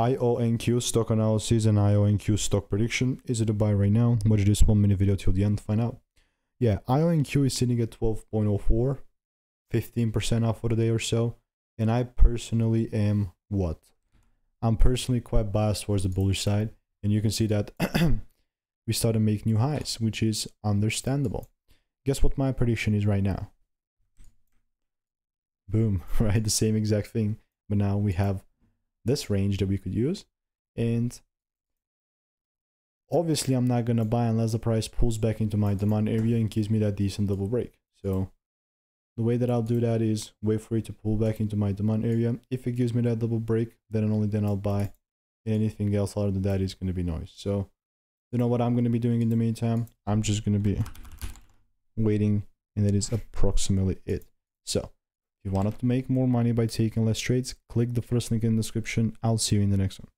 IONQ stock analysis and IONQ stock prediction. Is it a buy right now? Watch this one minute video till the end to find out. Yeah, IONQ is sitting at 12.04, 15% off for the day or so. And I personally am what? I'm personally quite biased towards the bullish side. And you can see that we started to make new highs, which is understandable. Guess what my prediction is right now? Boom, right? The same exact thing. But now we have this range that we could use. And obviously I'm not going to buy unless the price pulls back into my demand area and gives me that decent double break. So the way that I'll do that is wait for it to pull back into my demand area. If it gives me that double break, then and only then I'll buy. Anything else other than that is going to be noise. So you know what I'm going to be doing in the meantime? I'm just going to be waiting and that is approximately it. So if you wanted to make more money by taking less trades, click the first link in the description. I'll see you in the next one.